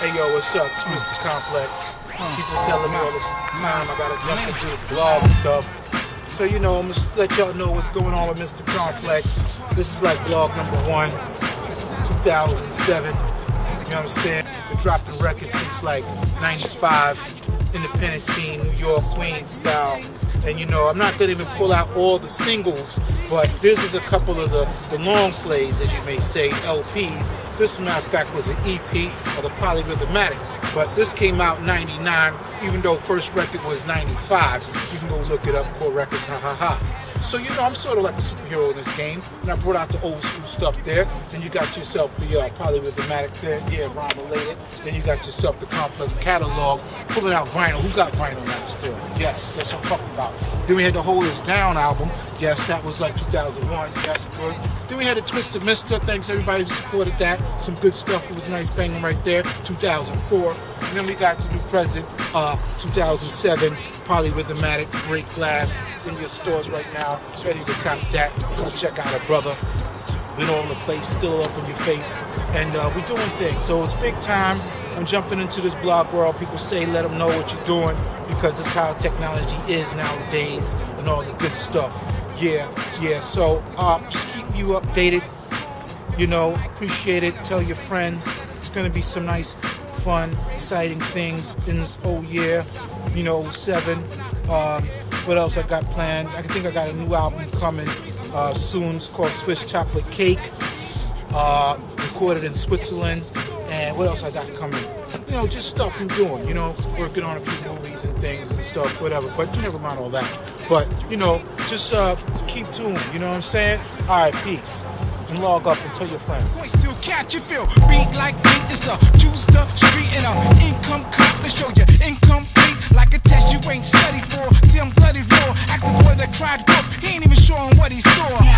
Hey yo, what's up? It's Mr. Complex. People telling me all the time I gotta jump into this blog and stuff. So you know, I'm gonna let y'all know what's going on with Mr. Complex. This is like blog number one, 2007. You know what I'm saying? Been dropping records since like 95 independent scene, New York, Queens style. And you know, I'm not gonna even pull out all the singles, but this is a couple of the, the long plays, as you may say, LPs. This, matter of fact, was an EP of the Polyrhythm Addicts. But this came out 99, even though first record was 95. You can go look it up, Core Records, ha ha ha. So you know, I'm sort of like a superhero in this game, and I brought out the old school stuff there. Then you got yourself the uh, Polyrhythm Addicts there, yeah, rhyme related. Then you got yourself the complex catalog, pulling out vinyl. Who got vinyl now still? Yes, that's what I'm talking about. Then we had the Hold Us Down album. Yes, that was like 2001. That's good. Then we had the Twisted Mister. Thanks everybody who supported that. Some good stuff. It was nice banging right there. 2004. And then we got the new present, uh, 2007. Polyrhythm Addicts, Break Glass. In your stores right now. Ready to cop that. Check out a brother. Been all over the place, still up in your face. And uh, we're doing things. So it's big time. I'm jumping into this blog world. People say let them know what you're doing because it's how technology is nowadays and all the good stuff. Yeah, yeah. So uh, just keep you updated. You know, appreciate it. Tell your friends. It's going to be some nice fun, exciting things in this whole year, you know, 07. Um, what else I got planned? I think I got a new album coming uh, soon. It's called Swiss Chocolate Cake, uh, recorded in Switzerland. And what else I got coming? You know, just stuff I'm doing, you know, working on a few movies and things and stuff, whatever. But you never mind all that. But, you know, just uh, keep tuned, you know what I'm saying? All right, peace and log up and tell your friends. Boy, still catch you feel beat like beat. It's a juiced up street and a income cop to show you incomplete like a test you ain't studied for. See, I'm bloody raw. Ask the boy that cried wolf, he ain't even on what he saw.